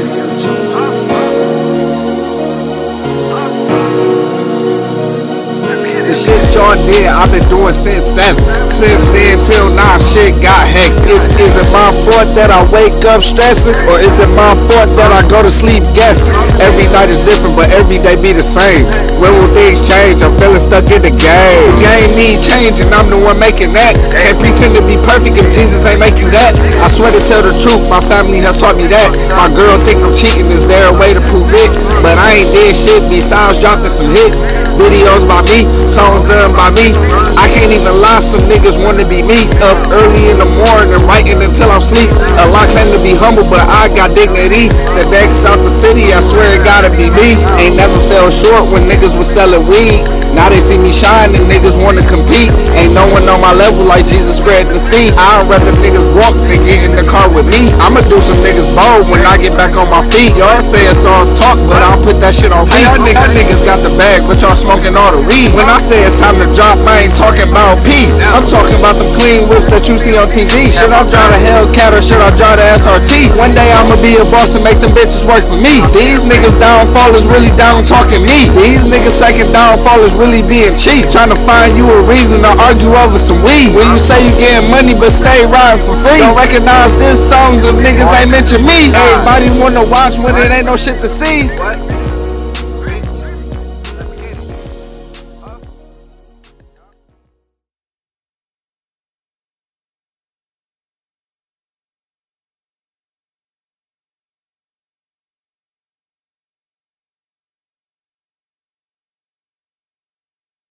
有中华。Did, I've been doing since seven. Since then till now, shit got hectic. Is, it my fault that I wake up stressing, or is it my fault that I go to sleep guessing? Every night is different, but every day be the same. When will things change? I'm feeling stuck in the game. The game need changing, I'm the one making that. Can't pretend to be perfect if Jesus ain't you that. I swear to tell the truth, my family has taught me that. My girl think I'm cheating, is there a way to prove it? But I ain't did shit besides dropping some hits. Videos me, songs done by me. I can't even lie, some niggas wanna be me. Up early in the morning, and writing until I'm sleep. A lot claim to be humble, but I got dignity. The next out the city, I swear it gotta be me. Ain't never fell short when niggas was selling weed. Now they see me shine and niggas wanna compete. Ain't no one on my level like Jesus spread the seed. I'd rather niggas walk than get in the car with me. I'ma do some niggas bold when I get back on my feet. Y'all say it's all talk, but I'll put that shit on beat. Y'all niggas got the bag, but y'all smoking all the weed. When I say it's time to drop, I ain't talking about P. I'm talking about the clean whips that you see on TV. Should I drive a Hellcat or should I drive the SRT? One day I'ma be a boss and make them bitches work for me. These niggas downfall is really down talking me. These niggas second downfall is really being cheap. Trying to find you a reason to argue over some weed. When you say you getting money but stay riding for free. Don't recognize this songs if niggas ain't mention me. Everybody wanna watch when it ain't no shit to see.